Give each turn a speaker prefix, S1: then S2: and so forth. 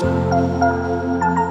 S1: Música